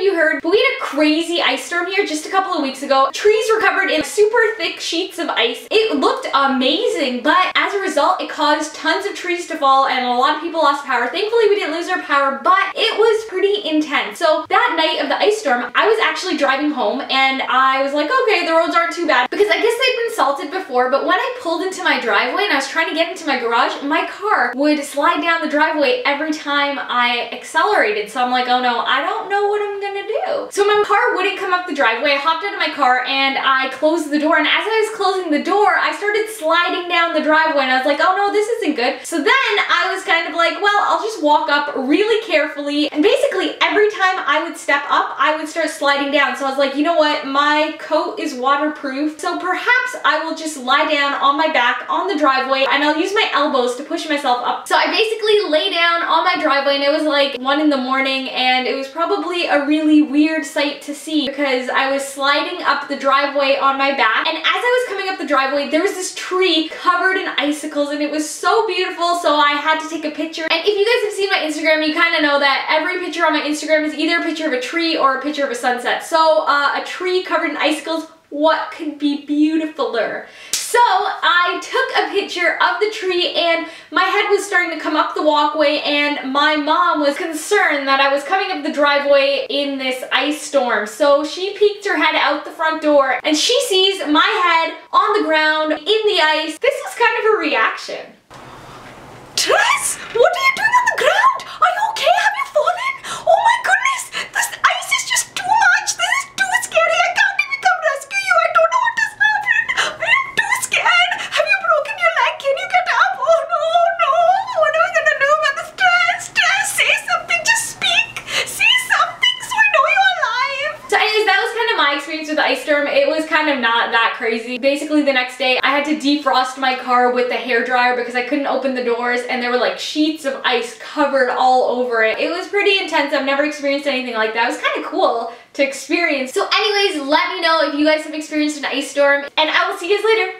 you heard, but we had a crazy ice storm here just a couple of weeks ago. Trees were covered in super thick sheets of ice. It looked amazing, but as a result, it caused tons of trees to fall and a lot of people lost power. Thankfully, we didn't lose our power, but it was pretty intense. So that night of the ice storm, I was actually driving home and I was like, okay, the roads aren't too bad because I guess they'd been salted before, but when I pulled into my driveway and I was trying to get into my garage, my car would slide down the driveway every time I accelerated. So I'm like, oh no, I don't know what I'm gonna So my car wouldn't come up the driveway. I hopped out of my car and I closed the door. And as I was closing the door, I started sliding down the driveway and I was like, oh no, this isn't good. So then I was kind of like, well, I'll just walk up really carefully. And basically every time I would step up, I would start sliding down. So I was like, you know what? My coat is waterproof. So perhaps I will just lie down on my back on the driveway and I'll use my elbows to push myself up. So I basically lay down on my driveway and it was like one in the morning and it was probably a really weird sight to see because I was sliding up the driveway on my back and as I was coming up the driveway there was this tree covered in icicles and it was so beautiful so I had to take a picture and if you guys have seen my Instagram you kind of know that every picture on my Instagram is either a picture of a tree or a picture of a sunset. So uh, a tree covered in icicles what could be beautifuler? So I took a picture of the tree and my head was starting to come up the walkway and my mom was concerned that I was coming up the driveway in this ice storm. So she peeked her head out the front door and she sees my head on the ground in the ice. This was kind of a reaction. My experience with the ice storm. It was kind of not that crazy. Basically the next day I had to defrost my car with the hair dryer because I couldn't open the doors and there were like sheets of ice covered all over it. It was pretty intense. I've never experienced anything like that. It was kind of cool to experience. So anyways, let me know if you guys have experienced an ice storm and I will see you guys later.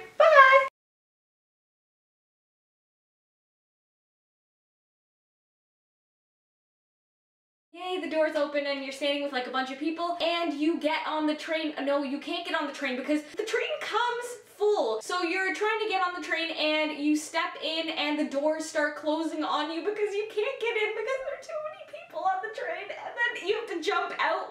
The door's open and you're standing with like a bunch of people and you get on the train. No, you can't get on the train because the train comes full. So you're trying to get on the train and you step in and the doors start closing on you because you can't get in because there are too many people on the train and then you have to jump out